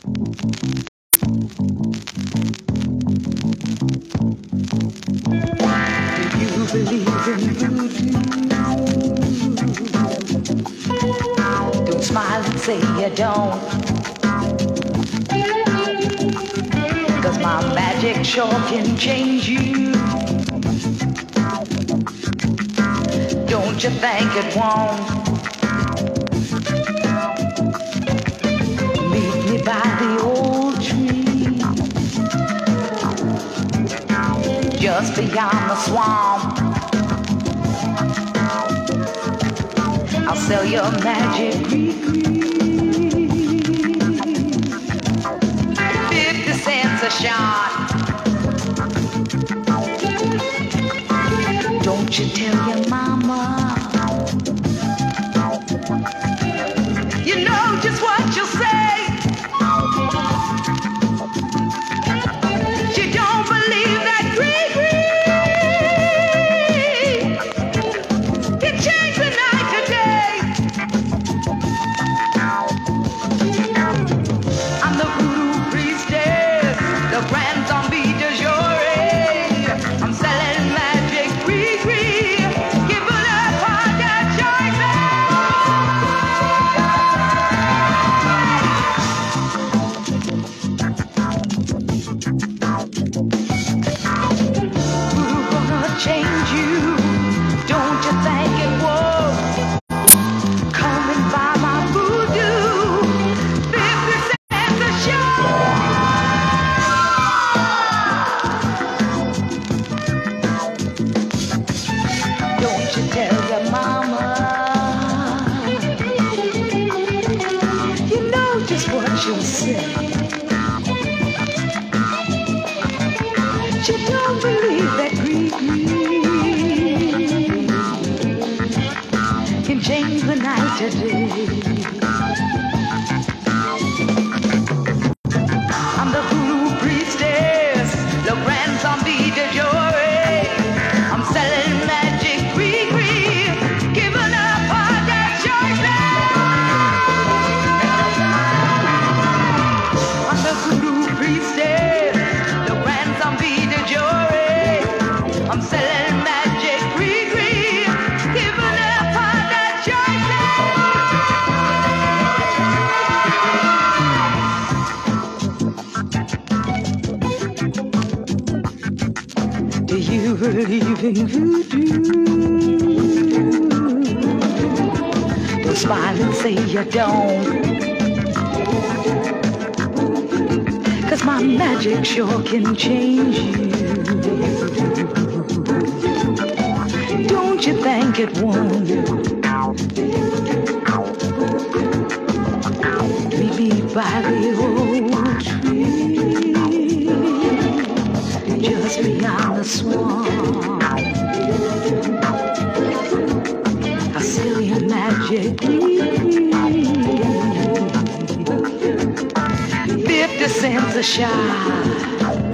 Don't smile and say you don't. Cause my magic sure can change you. Don't you think it won't? just beyond the swamp. I'll sell your magic fifty cents a shot. to believe leaving, voodoo. Don't smile and say you don't. Cause my magic sure can change you. Don't you think it won't? Meet me by the old. Magic, Fifty cents a shot.